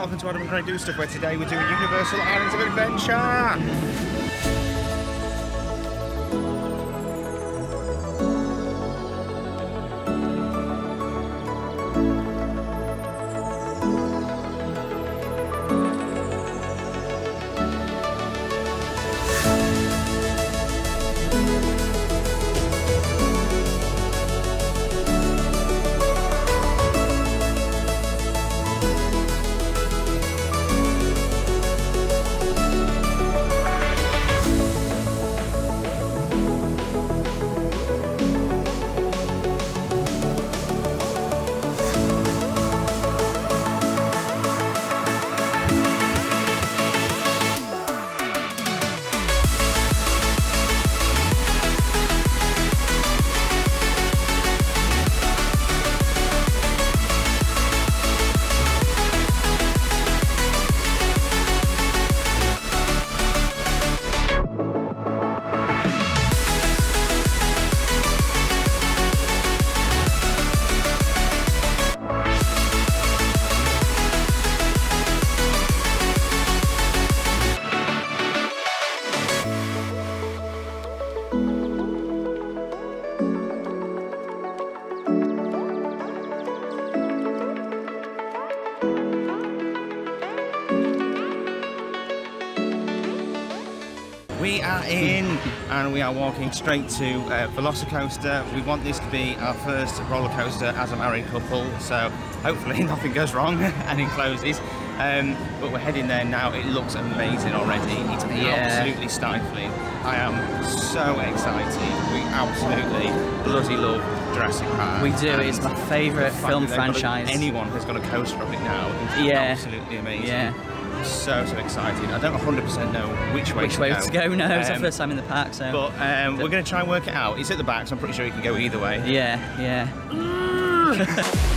welcome to Adam and Craig Do Stuff, where today we're doing Universal Islands of Adventure. We are in and we are walking straight to uh, Velocicoaster. We want this to be our first roller coaster as a married couple, so hopefully nothing goes wrong and it closes. Um, but we're heading there now. It looks amazing already. It's Yeah. absolutely stifling. I am so excited. We absolutely bloody love Jurassic Park. We do, it's my favourite film that a- franchise. anyone has got a coaster of it now is Yeah. absolutely amazing. Yeah. So, so excited. I don't 100% know which way Which to way go. to go? No, it's our Um, first time in the park, so. But um, we're going to try and work it out. It's at the back, so I'm pretty sure you can go either way. yeah, yeah.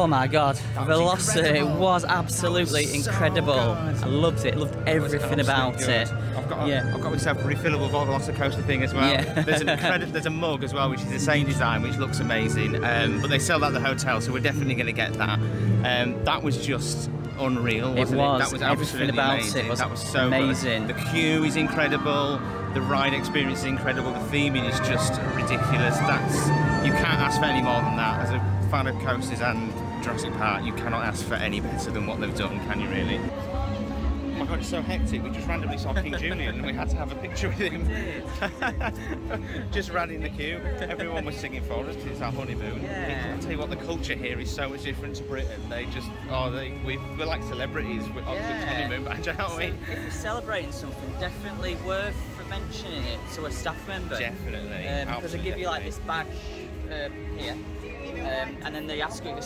Oh my god, Velocity incredible. was absolutely So incredible. good. I loved it, loved everything about Absolutely it. I've got, Yeah. I've got myself a refillable Velocicoaster thing as well. Yeah. there's, an there's a mug as well, which is the same design, which looks amazing. Um, but they sell that at the hotel, so we're definitely going to get that. Um, that was just unreal, It wasn't it? was. That was Everything absolutely about it amazing. was that was so good. amazing. The queue is incredible. The ride experience is incredible. The theming is just ridiculous. That's you can't ask for any more than that. As a fan of coasters and Jurassic Park, you cannot ask for any better than what they've done, can you really? Oh my god, it's so hectic. We just randomly saw King Julien and we had to have a picture with him. just ran in the queue. Everyone was singing for us because it's our honeymoon. Yeah. I'll tell you what, the culture here is so much different to Britain. They just, oh, they, we, we're like celebrities with, on Yeah. with honeymoon badge, aren't So we? if you're celebrating something, definitely worth mentioning it to a staff member. Definitely. Um, because they give you like this badge um, here, um, and then they ask you if you're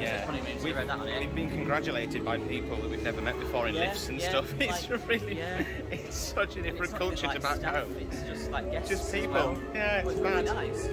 Yeah, it's honeymoon, so we've, that on it. we've been congratulated by people that we've never met before in Yeah, lifts and yeah, stuff. It's like, really, yeah. it's such a different it's culture like, to back home. It's just like guests. Just people. well. Yeah, But it's really nice.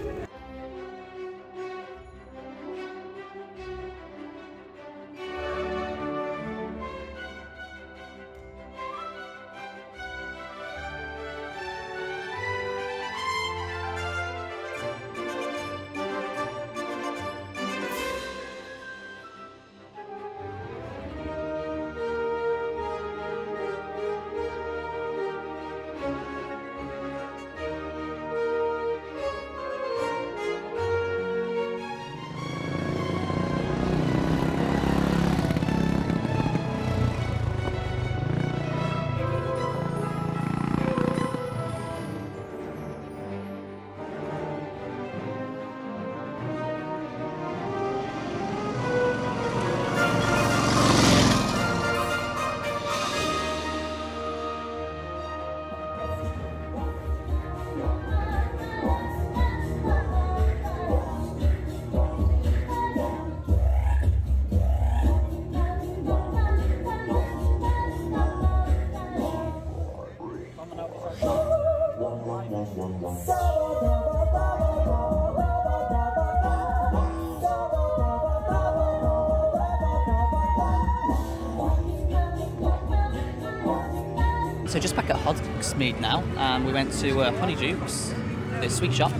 Hogsmeade now, and we went to uh, Honeydukes, the sweet shop,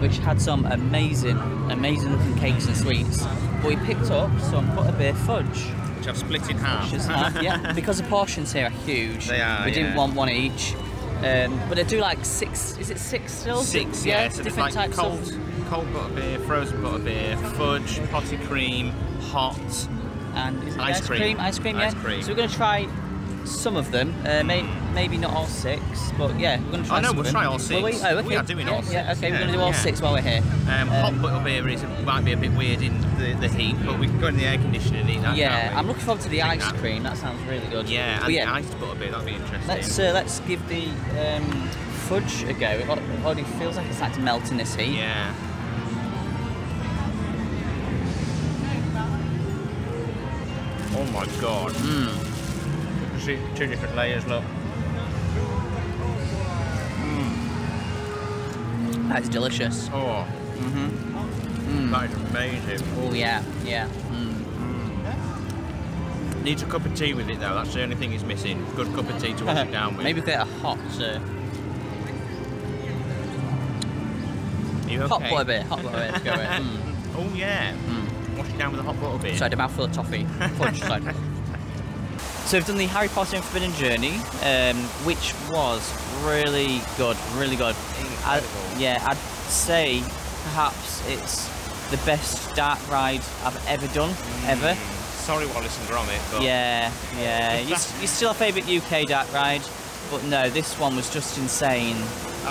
which had some amazing, amazing looking cakes and sweets. But we picked up some butterbeer fudge, Which I've split in half. half, yeah, because the portions here are huge. They are, We didn't yeah. want one each. Um, but they do like six. Is it six still? Six, yeah. yeah. So different like types cold, of. cold butterbeer, frozen butterbeer, fudge, potty cream, hot. And Ice ice cream. cream? Ice cream, yeah. Ice cream. So we're going to try some of them. Uh, may, maybe not all six, but yeah, we're going to try no, some we'll try all six. we? Oh, okay. We are doing yeah, all Yeah, six, okay, we're going to do all yeah. six while we're here. Um, hot butterbeer is might be a bit weird in the, the heat, but we can go in the air conditioner and eat that. yeah? I'm looking forward to the ice that. cream. That sounds really good. Yeah, But and yeah, the iced butterbeer, that'd be interesting. let's uh, let's give the um, fudge a go. It al- already feels like it's starting to melt in this heat. Yeah. Oh my god. Mm. See, two different layers, look. That's delicious. Oh, Mm-hmm. that is amazing. Oh yeah, yeah. Mm. Needs a cup of tea with it though, that's the only thing it's missing. Good cup of tea to wash it down with. Maybe get a hot, Are you okay? hot butterbeer. Hot butterbeer. Let's go. Mm. Oh yeah. Wash it down with a hot butterbeer. Sorry, a mouthful of toffee. So we've done the Harry Potter and Forbidden Journey, um, which was really good, really good. I, yeah, I'd say perhaps it's the best dark ride I've ever done, hmm. ever. Sorry Wallace and Gromit, but Yeah, yeah. You, s- you still a favourite UK dark ride, but no, this one was just insane.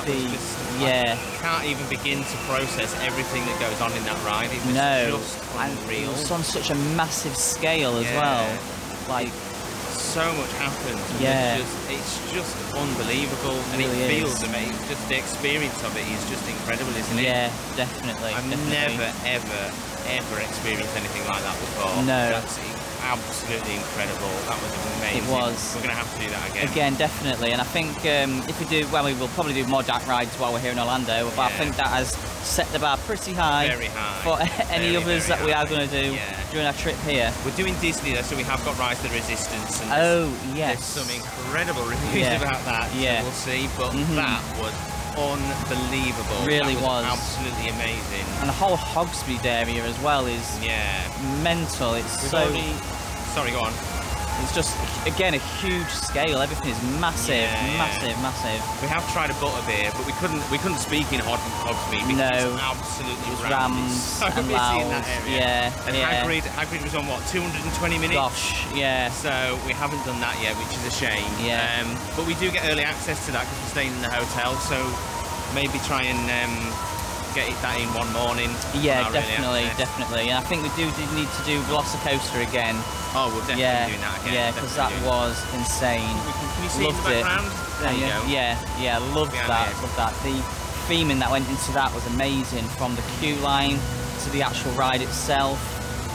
The- was just, yeah. I can't even begin to process everything that goes on in that ride. It was No, just and unreal. it's on such a massive scale as Yeah. well. Like, so much happens. Yeah. It's just, it's just unbelievable, and Really it is. feels amazing. Just the experience of it is just incredible, isn't it? yeah, definitely. I've definitely. never, ever, ever experienced anything like that before. No. That's absolutely incredible. That was amazing. It was. We're going to have to do that again. Again, definitely, and I think um, if we do, well, we will probably do more dark rides while we're here in Orlando. But I think that has set the bar pretty high Very high. for any Very, others very that we are going to do Yeah. during our trip here. We're doing Disney though, so we have got Rise of the Resistance. And Oh there's yes, some incredible reviews Yeah. about that. Yeah. So we'll see. But Mhm. that was unbelievable. Really that was. absolutely amazing. and the whole Hogsmeade area as well is Yeah. mental. It's We've so already. Sorry, go on. It's just again a huge scale. Everything is massive, Yeah, yeah. massive, massive. We have tried a butterbeer, but we couldn't we couldn't speak in Hog Hogsmeade because No. it's absolutely It rammed. rammed so and busy in that area. Yeah, And yeah. Hagrid Hagrid was on what 220 minutes. Gosh, yeah. So we haven't done that yet, which is a shame. Yeah. Um, but we do get early access to that because we're staying in the hotel. So maybe try and um, get it, that in one morning. Yeah, on our early definitely, access. definitely. And I think we do, do need to do Velocicoaster again. Oh, we'll definitely yeah, doing that again. yeah, because that was insane. Can, can you see Loved in the it. background? There you yeah, go. yeah, yeah, loved Behind that, it. loved that. The theming that went into that was amazing, from the queue line to the actual ride itself.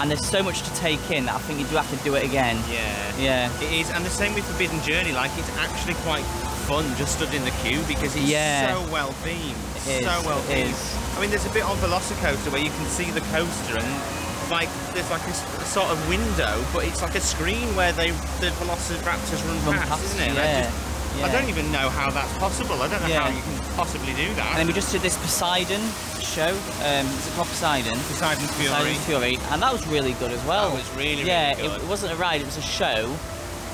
And there's so much to take in that I think you do have to do it again. Yeah. Yeah. It is, and the same with Forbidden Journey. Like, it's actually quite fun just stood in the queue because it's Yeah. so well themed. It is, so well it themed. is. I mean, there's a bit on Velocicoaster where you can see the coaster and like there's like a sort of window, but it's like a screen where they the Velociraptors run, Run past, past, isn't it? I yeah, just- yeah. I don't even know how that's possible. I don't know Yeah. how you can possibly do that. And then we just did this Poseidon show. Um, is it called Poseidon? Poseidon's Fury. Poseidon's Fury, and that was really good as well. That was really, yeah. really good. It, it wasn't a ride; it was a show,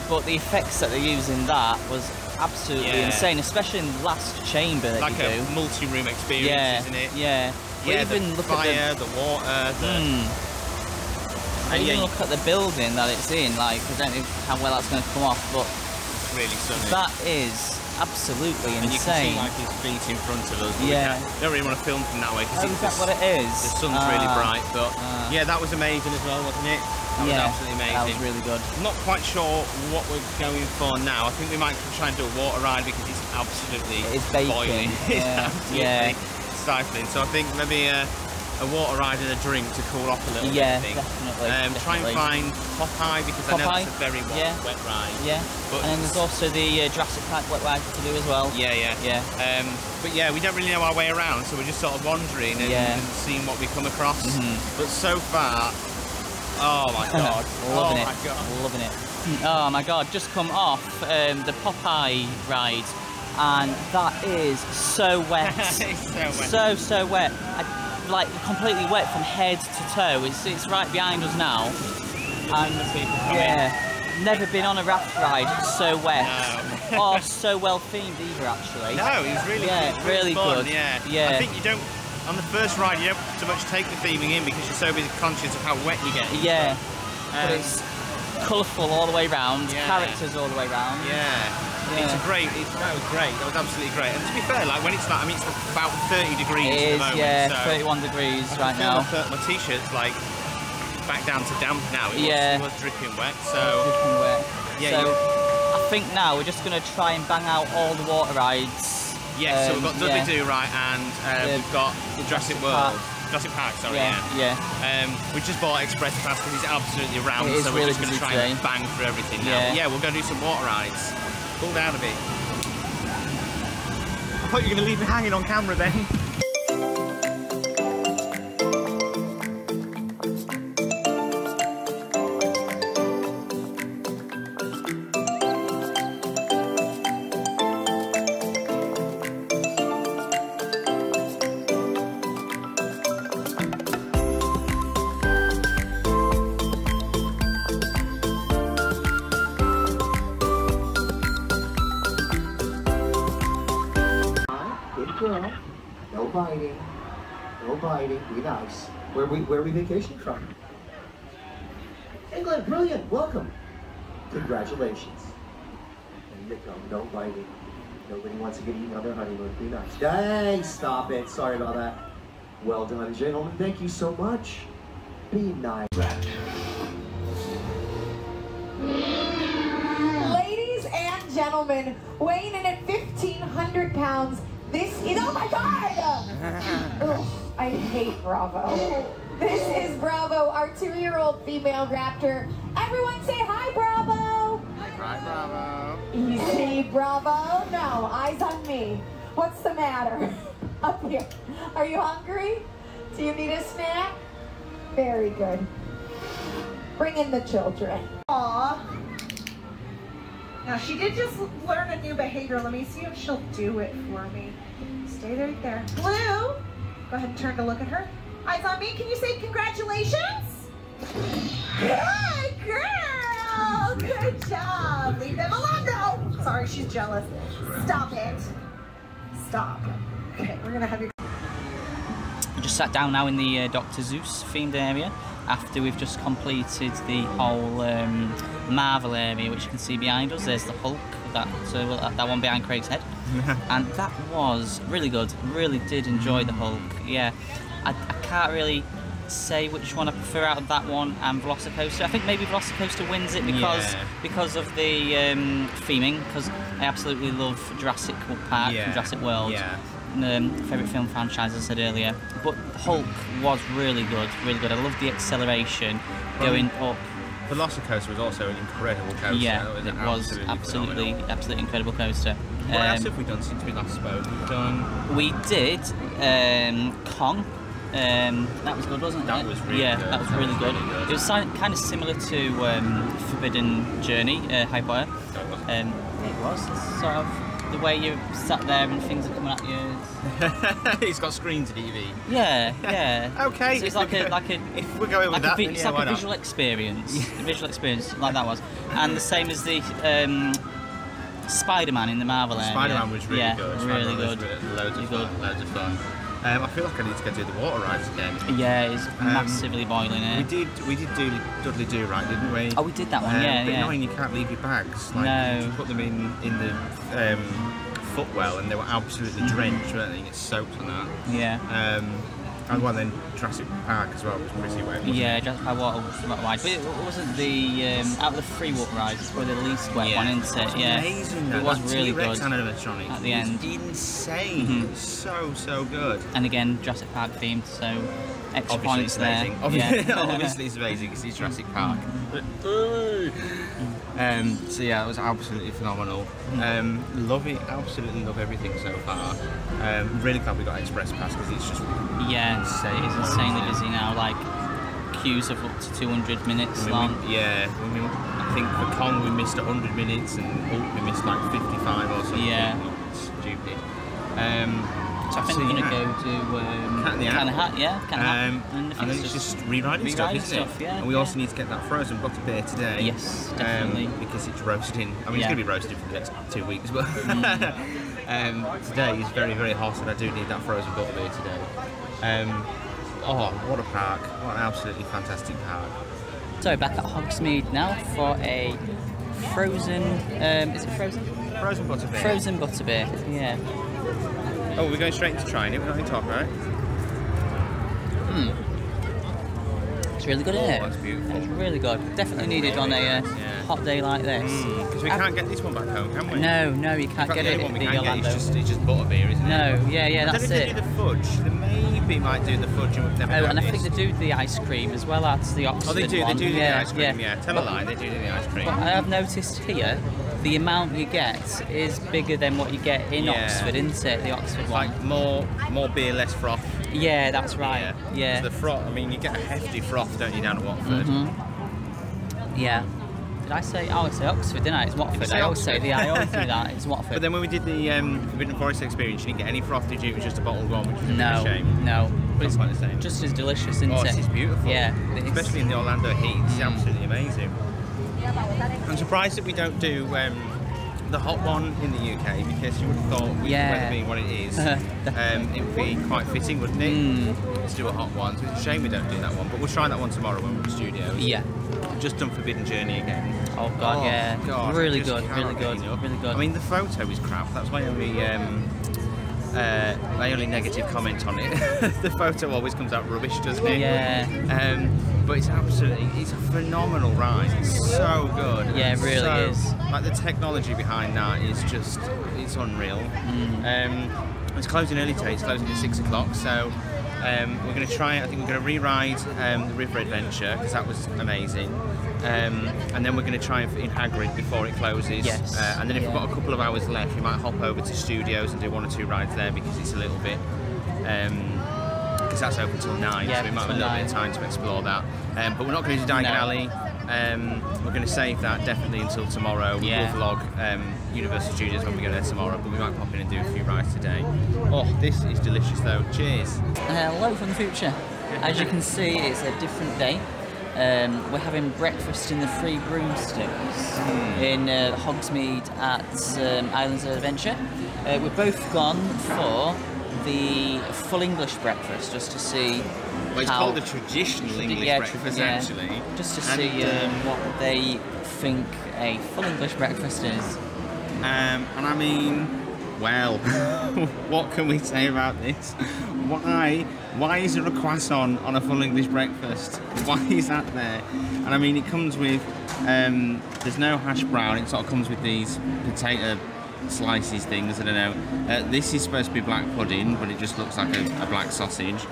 but the effects that they used in that was absolutely Yeah. insane, especially in the last chamber that like you a multi-room experience, yeah, isn't it? yeah. Yeah, even the look fire, at the, water, the, the Hmm. And even yeah, look at the building that it's in. Like, I don't know how well that's going to come off, but it's really stunning. that is absolutely and you can see like his feet in front of us. but we Yeah. can't- don't really want to film from that way Oh, because is that what it is? the sun's really Ah, bright. But ah. yeah, that was amazing as well, wasn't it? That yeah, was absolutely amazing. that was really good. Not quite sure what we're going for now. I think we might try and do a water ride because it's absolutely It is baking, boiling. it's yeah, absolutely yeah. stifling. So I think maybe a, a water ride and a drink to cool off a little Yeah, bit. Yeah, definitely, Um, try and definitely. find Popeye because I know it's a very wet, yeah. wet ride. Yeah, But- and then there's also the uh, Jurassic Park wet ride to do as well. Yeah, yeah. Yeah. Um, but yeah, we don't really know our way around, so we're just sort of wandering and, Yeah. and seeing what we come across. Mhm. But so far, oh my god, Loving oh it. my god. Loving it. Oh my god, just come off um, the Popeye ride and that is so wet. So wet. So, so wet. I, like completely wet from head to toe. It's, it's right behind us now. And the people coming. yeah, never been on a raft ride so wet. No. or so well themed either actually. No, it was really, Yeah, it was really fun, good. Yeah, Yeah. I think you don't on the first ride you don't so much take the theming in because you're so busy conscious of how wet you get. Yeah, but Um, it's colourful all the way round, Yeah. characters all the way round. Yeah. Yeah. It's a great, it's, that was great, that was absolutely great. And to be fair, like when it's that, I mean, it's about 30 degrees It at is, the moment, yeah, so 31 degrees right now. My, t-shirt's like back down to damp now. It, Yeah. was, it was dripping wet, so Dripping wet. Yeah, so you- I think now we're just going to try and bang out all the water rides. Yes. so Um, we've got Dudley yeah. Do Right and uh, The- we've got Jurassic Jurassic World, Park. Jurassic Park. Sorry, Yeah, yeah. yeah. Um, we just bought Express Pass because it's absolutely rammed, It is so we're really just going to busy try and bang through everything now. Yeah. But yeah, we'll go do some water rides. Cool down a bit. I thought you were going to leave me hanging on camera then. biting. No biting. Be nice. Where we where we vacationing from? England. Brilliant. Welcome. Congratulations. And you go. No biting. Nobody wants to get eaten on their honeymoon. Be nice. Hey, stop it. Sorry about that. Well done, gentlemen. Thank you so much. Be nice. Ladies and gentlemen, weighing in at 1,500 pounds, this is, oh my God! Ugh, I hate Bravo. This is Bravo, our two-year-old female raptor. Everyone say hi, Bravo! Hi, bravo. Easy, Bravo. No, eyes on me. What's the matter? Up here. Are you hungry? Do you need a snack? Very good. Bring in the children. Aw. Now she did just learn a new behavior. Let me see if she'll do it for me. Stay right there. Blue, go ahead and turn to look at her. Eyes on me. Can you say congratulations? Good girl. Good job. Leave them alone though. Sorry, she's jealous. Stop it. Stop. Okay, we're gonna have you. I just sat down now in the uh, Dr. Seuss themed area after we've just completed the whole um, Marvel area, which you can see behind us. There's the Hulk, that uh, well, that one behind Craig's head, and that was really good. Really did enjoy the Hulk. Yeah, I, I can't really say which one I prefer out of that one and Velocicoaster. I think maybe Velocicoaster wins it because Yeah. because of the um, theming. Because I absolutely love Jurassic Park Yeah, and Jurassic World yeah. Um, favourite film franchise, as I said earlier. But Hulk was really good, really good. I loved the acceleration going up. Velocicoaster was also an incredible coaster. Yeah, It was it was absolutely, absolutely, absolutely incredible coaster. What else Um, have we done since we last spoke? We've done. we did um, Kong. Um, that was good, wasn't it? That was really yeah, good. that was That really was good. really good. It was si- kind of similar to um, Forbidden Journey, uh, Hyper. Um, it was sort of the way you sat there and things are coming at you. He's got screen TV. Yeah, yeah. Okay. So it's like a like a If we're going with like that, a, vi- it's yeah, like a not? visual experience. a visual experience like that was, and the same as the um, Spider-Man in the Marvel area. Spider-Man was really yeah, good. really Spider-Man was good. really- loads of good. fun. Loads of fun. Um, I feel like I need to go do the water rides again. Yeah, it's Um, massively boiling We did. We did do Dudley Do Right, didn't we? Oh, we did that one. Um, yeah, but yeah. annoying, you can't leave your bags. Like, No. You put them in in the um, footwell, and they were absolutely drenched, weren't they? You get soaked on that. Yeah. Um, and well, then Jurassic Park as well was pretty wet. Yeah, it? just by water was wide, but it wasn't the um, out of the free walk rides. It's probably the least wet Yeah. one, isn't it? Yeah, Amazing. Though. it was that really T-Rex good. animatronic at the was end. Insane. Mhm. It was so so good. And again, Jurassic Park themed, so extra Obviously, points it's amazing. Obviously. Yeah. obviously it's amazing because it's Jurassic Park. um, so yeah, it was absolutely phenomenal. Um, love it. Absolutely love everything so far. Um, really glad we got Express Pass because it's just Yeah, Insane. it is insanely busy now. Like queues of up to 200 minutes I mean, long. we- yeah, I, mean, I think for Kong we missed 100 minutes and Hulk we missed like 55 or something. Yeah. Stupid. Um, So I think so we're gonna yeah. go to um, Cat in the Hat. Can of Hat, yeah, Hat. Um, and, and then it's just rewriting stuff, isn't stuff, it? yeah, and we yeah. also need to get that frozen butter beer today. Yes, definitely. Um, because it's roasting. I mean, Yeah. it's going to be roasted for the next two weeks, but Mm. um, today is very, very hot, and I do need that frozen butter beer today. Um, oh, what a park! What an absolutely fantastic park. So back at Hogsmeade now for a frozen. Um, is it frozen? Frozen butter beer. Frozen butterbeer. Yeah. Oh, we're going straight into trying it. We're not going to talk about it. It's really good, isn't it? Oh, that's beautiful. It's really good. Definitely needed on a uh, Yeah. hot day like this. Because we I've- can't get this one back home, can we? No, no, you can't fact, get the it one we the can get Orlando. is just, it's just butter beer, isn't it? No, yeah, yeah, that's it. the fudge. They might do the fudge, and we've never Oh, and I think they do the ice cream as well as the Oxford Oh, they do. They one. do do yeah, the ice cream. Yeah, yeah. tell a lie. They do the ice cream. But I have noticed here, the amount you get is bigger than what you get in Yeah. Oxford, isn't it? The Oxford It's one. like more more beer, less froth. yeah, that's right. Yeah. So the froth. I mean, you get a hefty froth, don't you, down at Watford? Mhm. Yeah. Did I say? Oh, I say Oxford, didn't I? It's Watford. say I always Oxford? say the. I always do that. It's Watford. But then when we did the um, Forbidden Forest experience, you didn't get any froth, did you? It was just a bottled one, which was a no, a shame. no. But Not it's quite the same. just as delicious, isn't Oh, it? is beautiful. Yeah. it's- Especially in the Orlando heat, it's absolutely amazing. I'm surprised that we don't do um, the hot one in the UK because you would have thought, with Yeah. the weather being what it is, um, it would be quite fitting, wouldn't it? Mm. To do a hot one. So it's a shame we don't do that one, but we'll try that one tomorrow when we're in the studio. Yeah. Just done Forbidden Journey again. Oh god, Oh, yeah. God, really good, really good, really good. I mean, the photo is crap. That's my only um, uh, my only negative comment on it. the photo always comes out rubbish, doesn't it? Yeah. Um, but it's absolutely, it's a phenomenal ride. It's so good. Yeah, it really So- is. Like the technology behind that is just, it's unreal. Mm. Um, it's closing early today. It's closing at six o'clock. So. Um, we're going to try. I think we're going to re-ride um, the River Adventure because that was amazing, um, and then we're going to try in Hagrid before it closes. Yes, Uh, and then if yeah. we've got a couple of hours left, we might hop over to studios and do one or two rides there because it's a little bit. Because that's open till nine, Yeah, so we might have a little bit of time to explore that. Um, but we're not going to do Diagon No. Alley. Um, we're going to save that definitely until tomorrow. Yeah. We'll vlog um, Universal Studios when we go there tomorrow, but we might pop in and do a few rides today. Oh, this is delicious though. Cheers. Hello from the future. As you can see, it's a different day. Um, we're having breakfast in the Three Broomsticks in uh, Hogsmeade at um, Islands of Adventure. Uh, we've both gone for the full English breakfast just to see Well, it's called the traditional English yeah, breakfast, yeah. actually. just to And, see um, um, what they think a full English breakfast is. Um, and I mean, well, what can we say about this? Why, why is there a croissant on a full English breakfast? Why is that there? And I mean, it comes with, um, there's no hash brown. It sort of comes with these potato slices things. I don't know. Uh, this is supposed to be black pudding, but it just looks like a, a black sausage.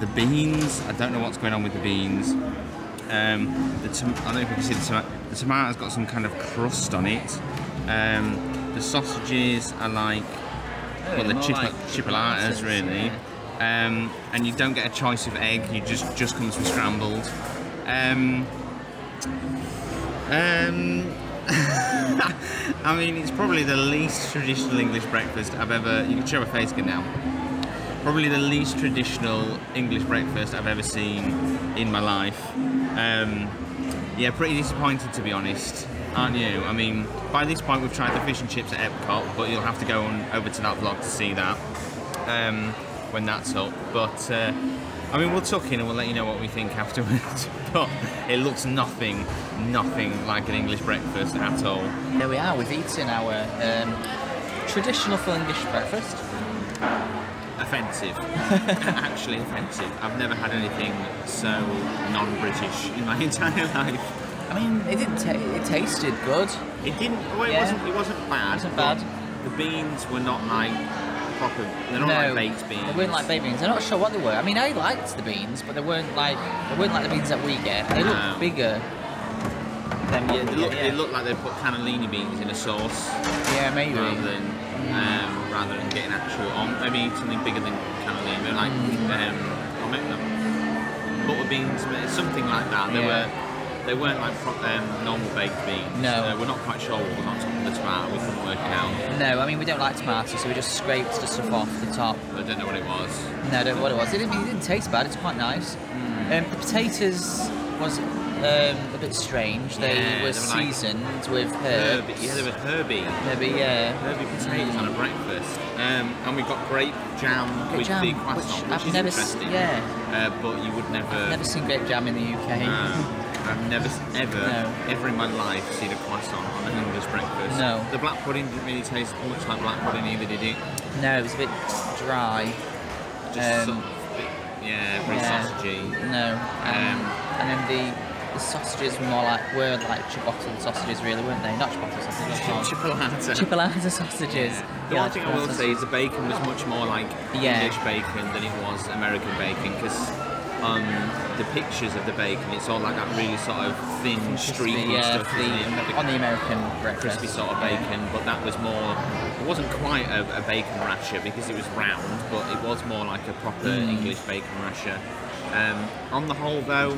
The beans, I don't know what's going on with the beans. Um, the tom- I don't know if you can see the tomato. The tomato's got some kind of crust on it. Um, the sausages are like well, the chip- like chipolatas, really. Um, and you don't get a choice of egg. You just just comes with scrambled. Um, um, I mean, it's probably the least traditional English breakfast I've ever. You can show a face again now. Probably the least traditional English breakfast I've ever seen in my life. Um, yeah, pretty disappointed to be honest, aren't you? I mean, by this point we've tried the fish and chips at Epcot, but you'll have to go on over to that vlog to see that um, when that's up. But uh, I mean, we'll tuck in and we'll let you know what we think afterwards. but it looks nothing, nothing like an English breakfast at all. There we are. We've eaten our um, traditional full English breakfast. Offensive, actually offensive. I've never had anything so non-British in my entire life. I mean, it didn't. It tasted good. It didn't. Well, it Yeah. wasn't. It wasn't bad. It wasn't bad. The beans were not like proper. They're not no, like baked beans. They weren't like baked beans. I'm not sure what they were. I mean, I liked the beans, but they weren't like they weren't like the beans that we get. They looked No. bigger than Yeah, they look, get. they look like they put cannellini beans in a sauce yeah, maybe. rather than um, rather than getting actual, or maybe something bigger than cannellini, like um, or maybe not, butter beans, something like that. They Yeah. were. They weren't like um, normal baked beans. No. Uh, we're not quite sure what was on top of the tomato. We couldn't work it out. No, I mean we don't like tomatoes, so we just scraped the stuff off the top. I don't know what it was. No, I don't know what it was. It didn't, it didn't taste bad. It's quite nice. Hmm. Um, the potatoes was um, a bit strange. They Yeah, were they were like seasoned with herbs. Herbie, yeah, they were herby. Maybe yeah. Herby potatoes on a breakfast. Um, and we got grape jam Grape with jam, the which croissant, which, I've is never interesting. yeah. Uh, but you would never. Never seen grape jam in the UK. No. I've never, ever, No. ever in my life seen a croissant on an English breakfast. No. The black pudding didn't really taste much like black pudding either, did it? No, it was a bit dry. Just Um, bit- yeah, very yeah. sausagey. No. Um, Um, and then the, the sausages were more like were like chipotle sausages, really, weren't they? Not chipotle sausages. Chipolata. Chipolata sausages. The Yeah, one thing I will say is the bacon was much more like Yeah. English bacon than it was American bacon because um, the pictures of the bacon, it's all like that really sort of thin, streaky yeah, stuff the, on the American breakfast. crispy sort of bacon, but that was more. It wasn't quite a, a bacon rasher because it was round, but it was more like a proper Mm. English bacon rasher. Um, on the whole, though,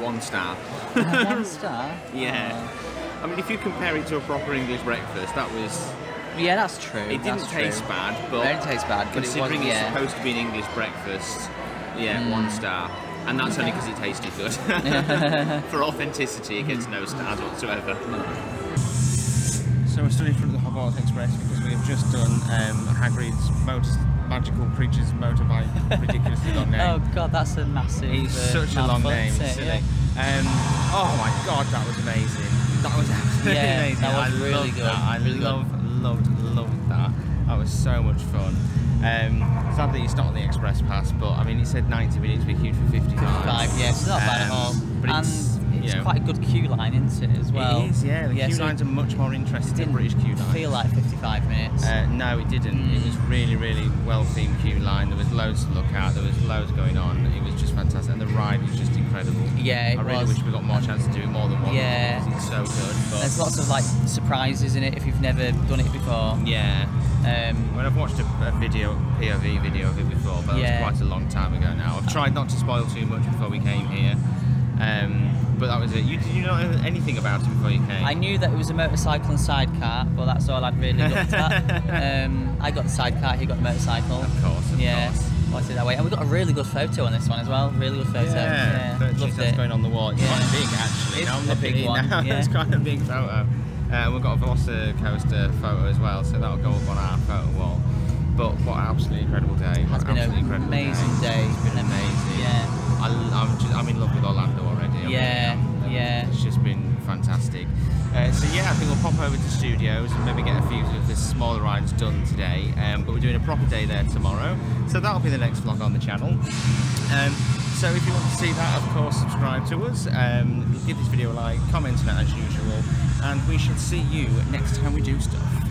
one star. One star. yeah. I mean, if you compare it to a proper English breakfast, that was. Yeah, that's true. It didn't that's taste true. bad, It didn't taste bad, but it was considering it's yeah. supposed to be an English breakfast, yeah, Mm. one star. And that's only because it tasted good. For authenticity, it gets no stars whatsoever. So we're still in front of the Hogwarts Express because we have just done um, Hagrid's motor, magical creatures motorbike, ridiculously long name. Oh god, that's a massive. It's uh, such a long name, isn't it's it? silly. Um, oh my god, that was amazing. That was absolutely Yeah, amazing. that was I really loved good, That. I really good. loved, loved, loved that. Was so much fun. Um, sadly, it's not on the express pass, but I mean, it said 90 minutes, we queued for 55. Five, yeah, it's not bad at Um, all. But and it's, it's you know, quite a good queue line, isn't it, as well? It is, yeah. The queue so lines are much more interesting than British queue lines. feel like 55 minutes. Uh, no, it didn't. It Mm. was really, really well themed queue line. There was loads to look at. There was loads going on. It was just fantastic, and the ride was just incredible. Yeah, it I really was. wish we got more chance to do it more than once. Yeah. it's so good. But There's lots of like surprises in it if you've never done it before. yeah. Um, Well, I've watched a, a video, POV video of it before, but Yeah. that was quite a long time ago now. I've tried not to spoil too much before we came here, um, but that was it. You did you know anything about it before you came? I knew that it was a motorcycle and sidecar, but that's all I'd really looked at. Um, I got the sidecar, he got the motorcycle. Of course, of yeah. course. It that way? And we got a really good photo on this one as well. Really good photo. Yeah, purchase loved it. going on the wall. It's Yeah. quite big actually. It's I'm a big it one, now. yeah. it's quite a big photo. Uh, we've got a Velocicoaster photo as well, so that'll go up on our photo wall. But what an absolutely incredible day! Has What been an incredible amazing day. It's been amazing. Yeah. I, am just, I'm in love with Orlando already. I really Yeah, yeah. It's just been fantastic. Uh, so yeah, I think we'll pop over to studios and maybe get a few of the smaller rides done today. Um, but we're doing a proper day there tomorrow, so that'll be the next vlog on the channel. Um, so if you want to see that, of course, subscribe to us. Um, give this video a like, comment on it as usual, and we shall see you next time we do stuff.